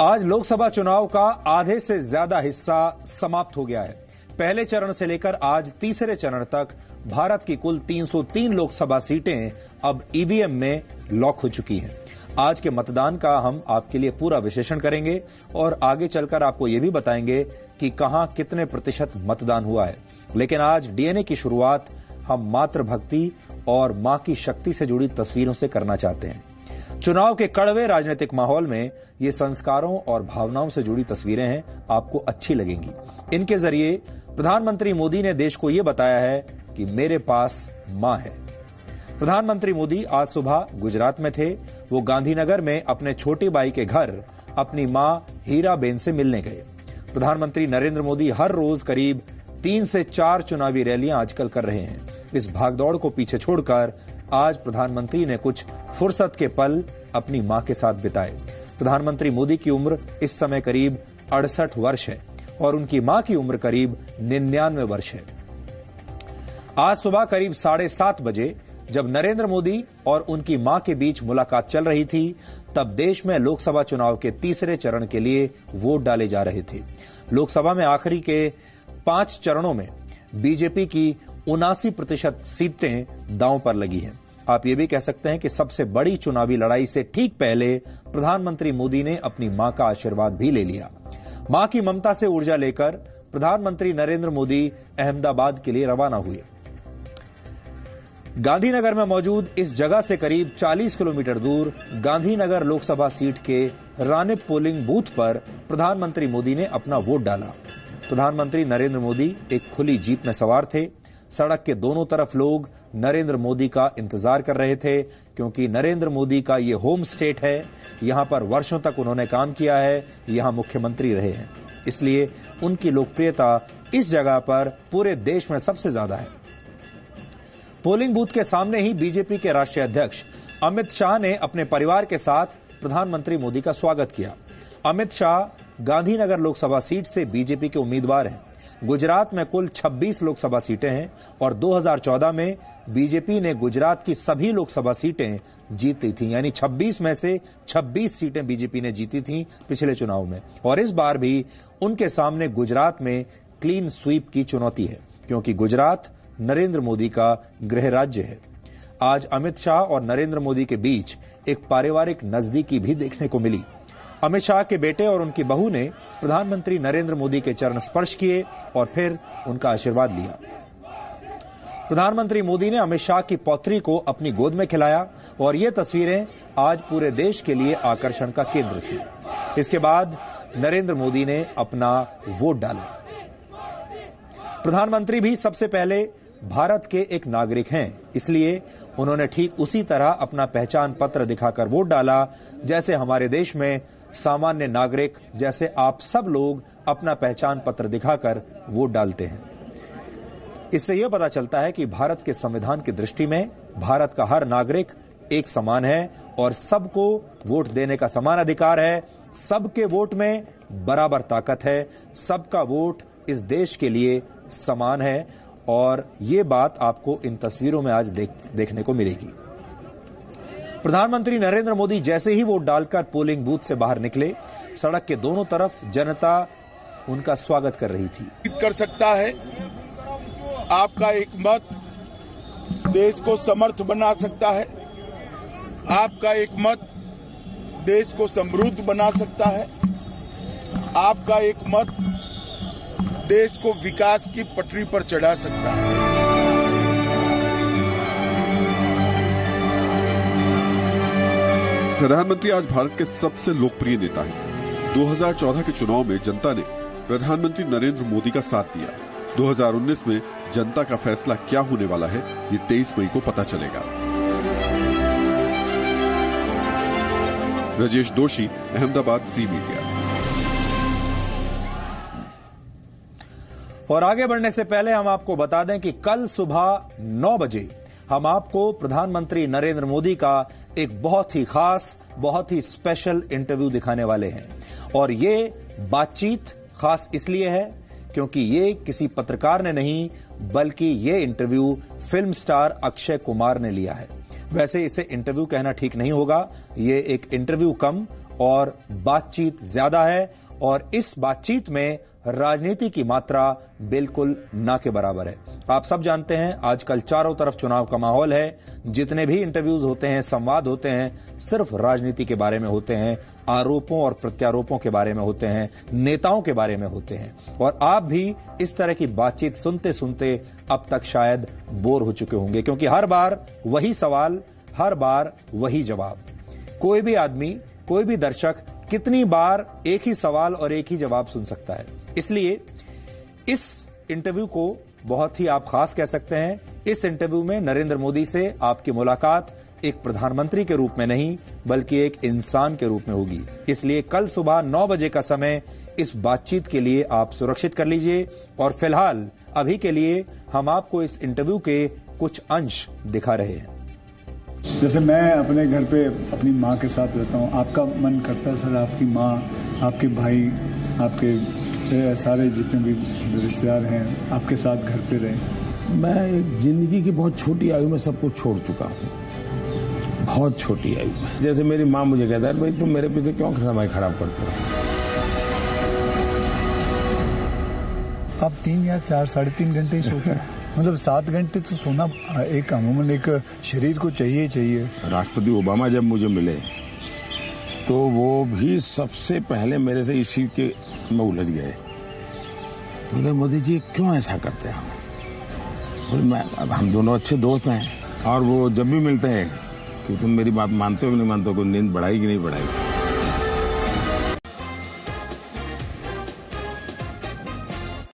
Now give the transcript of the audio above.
आज लोकसभा चुनाव का आधे से ज़्यादा हिस्सा समाप्त हो गया है। पहले चरण से लेकर आज तीसरे चरण तक भारत की कुल 303 लोकसभा सीटें अब ईवीएम में लॉक हो चुकी हैं। आज के मतदान का हम आपके लिए पूरा विश्लेषण करेंगे और आगे चलकर आपको यह भी बताएँगे कि कहाँ कितने प्रतिशत मतदान हुआ है। लेकिन आज डीएनए की शुरुआत हम मातृभक्ति और माँ की शक्ति से जुड़ी तस्वीरों से करना चाहते हैं। चुनाव के कड़वे राजनीतिक माहौल में ये संस्कारों और भावनाओं से जुड़ी तस्वीरें हैं, आपको अच्छी लगेंगी। इनके ज़रिए प्रधानमंत्री मोदी ने देश को यह बताया है कि मेरे पास माँ है। प्रधानमंत्री मोदी आज सुबह गुजरात में थे। वो गांधीनगर में अपने छोटी बाई के घर अपनी माँ हीरा बेन से मिलने गए। प्रधानमंत्री नरेंद्र मोदी हर रोज करीब तीन से चार चुनावी रैलियाँ आजकल कर रहे हैं। इस भागदौड़ को पीछे छोड़कर आज प्रधानमंत्री ने कुछ फुर्सत के पल अपनी माँ के साथ बिताए। प्रधानमंत्री मोदी की उम्र इस समय करीब अड़सठ वर्ष है और उनकी माँ की उम्र करीब निन्यानवे वर्ष है। आज सुबह करीब साढ़े सात बजे जब नरेंद्र मोदी और उनकी माँ के बीच मुलाकात चल रही थी, तब देश में लोकसभा चुनाव के तीसरे चरण के लिए वोट डाले जा रहे थे। लोकसभा में आखिरी के पाँच चरणों में बीजेपी की उनासी प्रतिशत सीटें दांव पर लगी हैं। आप ये भी कह सकते हैं कि सबसे बड़ी चुनावी लड़ाई से ठीक पहले प्रधानमंत्री मोदी ने अपनी माँ का आशीर्वाद भी ले लिया। माँ की ममता से ऊर्जा लेकर प्रधानमंत्री नरेंद्र मोदी अहमदाबाद के लिए रवाना हुए। गांधीनगर में मौजूद इस जगह से करीब 40 किलोमीटर दूर गांधीनगर लोकसभा सीट के रानिप पोलिंग बूथ पर प्रधानमंत्री मोदी ने अपना वोट डाला। प्रधानमंत्री नरेंद्र मोदी एक खुली जीप में सवार थे। सड़क के दोनों तरफ़ लोग नरेंद्र मोदी का इंतज़ार कर रहे थे, क्योंकि नरेंद्र मोदी का ये होम स्टेट है, यहाँ पर वर्षों तक उन्होंने काम किया है, यहाँ मुख्यमंत्री रहे हैं। इसलिए उनकी लोकप्रियता इस जगह पर पूरे देश में सबसे ज़्यादा है। पोलिंग बूथ के सामने ही बीजेपी के राष्ट्रीय अध्यक्ष अमित शाह ने अपने परिवार के साथ प्रधानमंत्री मोदी का स्वागत किया। अमित शाह गांधीनगर लोकसभा सीट से बीजेपी के उम्मीदवार हैं। गुजरात में कुल 26 लोकसभा सीटें हैं और 2014 में बीजेपी ने गुजरात की सभी लोकसभा सीटें जीती थी। यानी 26 में से 26 सीटें बीजेपी ने जीती थी पिछले चुनाव में। और इस बार भी उनके सामने गुजरात में क्लीन स्वीप की चुनौती है, क्योंकि गुजरात नरेंद्र मोदी का गृह राज्य है। आज अमित शाह और नरेंद्र मोदी के बीच एक पारिवारिक नजदीकी भी देखने को मिली। अमित शाह के बेटे और उनकी बहू ने प्रधानमंत्री नरेंद्र मोदी के चरण स्पर्श किए और फिर उनका आशीर्वाद लिया। प्रधानमंत्री मोदी ने अमित शाह की पौत्री को अपनी गोद में खिलाया और ये तस्वीरें आज पूरे देश के लिए आकर्षण का केंद्र थी। इसके बाद नरेंद्र मोदी ने अपना वोट डाला। प्रधानमंत्री भी सबसे पहले भारत के एक नागरिक हैं, इसलिए उन्होंने ठीक उसी तरह अपना पहचान पत्र दिखाकर वोट डाला, जैसे हमारे देश में सामान्य नागरिक, जैसे आप सब लोग अपना पहचान पत्र दिखाकर वोट डालते हैं। इससे यह पता चलता है कि भारत के संविधान की दृष्टि में भारत का हर नागरिक एक समान है और सबको वोट देने का समान अधिकार है। सबके वोट में बराबर ताकत है। सबका वोट इस देश के लिए समान है। और ये बात आपको इन तस्वीरों में आज देख, देखने को मिलेगी। प्रधानमंत्री नरेंद्र मोदी जैसे ही वोट डालकर पोलिंग बूथ से बाहर निकले सड़क के दोनों तरफ़ जनता उनका स्वागत कर रही थी। कर सकता है आपका एक मत देश को समर्थ बना सकता है आपका एक मत देश को समृद्ध बना सकता है आपका एक मत देश को विकास की पटरी पर चढ़ा सकता है। प्रधानमंत्री आज भारत के सबसे लोकप्रिय नेता हैं। 2014 के चुनाव में जनता ने प्रधानमंत्री नरेंद्र मोदी का साथ दिया। 2019 में जनता का फैसला क्या होने वाला है, ये 23 मई को पता चलेगा। रजेश दोषी, अहमदाबाद जी मीडिया। और आगे बढ़ने से पहले हम आपको बता दें कि कल सुबह 9 बजे हम आपको प्रधानमंत्री नरेंद्र मोदी का एक बहुत ही खास, बहुत ही स्पेशल इंटरव्यू दिखाने वाले हैं। और ये बातचीत खास इसलिए है क्योंकि ये किसी पत्रकार ने नहीं, बल्कि ये interview film star Akshay Kumar ने लिया है। वैसे इसे इंटरव्यू कहना ठीक नहीं होगा। ये एक इंटरव्यू कम और बातचीत ज़्यादा है और इस बातचीत में राजनीति की मात्रा बिल्कुल ना के बराबर है। आप सब जानते हैं, आजकल चारों तरफ़ चुनाव का माहौल है। जितने भी इंटरव्यूज़ होते हैं, संवाद होते हैं, सिर्फ़ राजनीति के बारे में होते हैं, आरोपों और प्रत्यारोपों के बारे में होते हैं, नेताओं के बारे में होते हैं। और आप भी इस तरह की बातचीत सुनते सुनते अब तक शायद बोर हो चुके होंगे, क्योंकि हर बार वही सवाल, हर बार वही जवाब। कोई भी आदमी, कोई भी दर्शक कितनी बार एक ही सवाल और एक ही जवाब सुन सकता है। इसलिए इस इंटरव्यू को बहुत ही आप खास कह सकते हैं। इस इंटरव्यू में नरेंद्र मोदी से आपकी मुलाकात एक प्रधानमंत्री के रूप में नहीं, बल्कि एक इंसान के रूप में होगी। इसलिए कल सुबह नौ बजे का समय इस बातचीत के लिए आप सुरक्षित कर लीजिए। और फ़िलहाल, अभी के लिए हम आपको इस इंटरव्यू के कुछ अंश दिखा रहे हैं। जैसे मैं अपने घर पे अपनी माँ के साथ रहता हूँ। आपका मन करता है, सर, आपकी माँ, आपके भाई, आपके सारे जितने भी रिश्तेदार हैं आपके साथ घर पे रहे। मैं ज़िंदगी की बहुत छोटी आयु में सब कुछ छोड़ चुका हूँ। बहुत छोटी आयु में। जैसे मेरी माँ मुझे कहता है भाई तुम मेरे पीछे क्यों समय खराब करते हो? आप तीन या चार साढ़े तीन घंटे ही सोते हैं। मतलब सात घंटे तो सोना एक अमूमन एक शरीर को चाहिए चाहिए। राष्ट्रपति ओबामा जब मुझे मिले तो वो भी सबसे पहले मेरे से इसी के में उलझ गए बोले, मोदी जी, क्यों ऐसा करते हैं हम? बोले, मैं, अब हम दोनों अच्छे दोस्त हैं और वो जब भी मिलते हैं कि तुम मेरी बात मानते हो कि नहीं मानते हो नींद बढ़ाई कि नहीं बढ़ाई